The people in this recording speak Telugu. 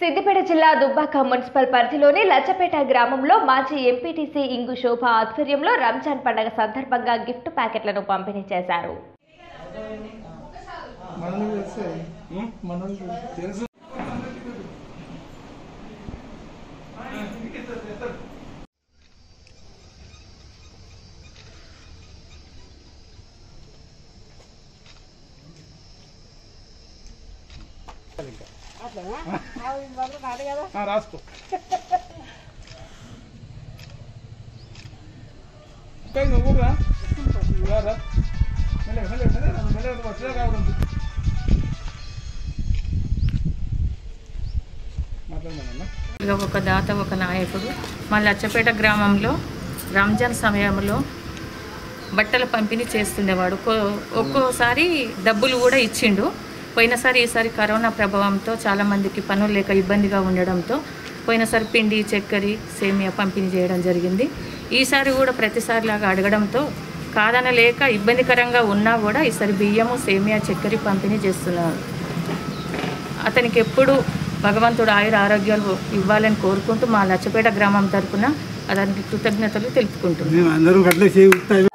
సిద్దిపేట జిల్లా దుబ్బాక మున్సిపల్ పరిధిలోని లచ్చపేట గ్రామంలో మాజీ ఎంపీటీసీ ఇంగు శోభ ఆధ్వర్యంలో రంజాన్ పండగ సందర్భంగా గిఫ్ట్ ప్యాకెట్లను పంపిణీ చేశారు. ఇంకా. రాసుకో. ఇంకా నువ్వు రా. రా, రా. మెల్లగా మెల్లగా మెల్లగా మెల్లగా వచ్చినా కావడం మాట్లాడమన్నా ఇక ఒక దాత ఒక నాయకుడు. మా లచ్చపేట గ్రామంలో రంజాన్ సమయంలో బట్టల పంపిణీ చేస్తుండేవాడు. ఒక్కోసారి డబ్బులు కూడా ఇచ్చిండు. పోయినసారి ఈసారి కరోనా ప్రభావంతో చాలామందికి పనులు లేక ఇబ్బందిగా ఉండడంతో పోయినసారి పిండి చక్కెర సేమియా పంపిణీ చేయడం జరిగింది. ఈసారి కూడా ప్రతిసారి లాగా అడగడంతో కాదనలేక ఇబ్బందికరంగా ఉన్నా కూడా ఈసారి బియ్యము సేమియా చక్కెర పంపిణీ చేస్తున్నారు. అతనికి ఎప్పుడు భగవంతుడు ఆయుర ఆరోగ్యాలు ఇవ్వాలని కోరుకుంటూ మా లచ్చపేట గ్రామం తరఫున అతనికి కృతజ్ఞతలు తెలుపుకుంటున్నాం.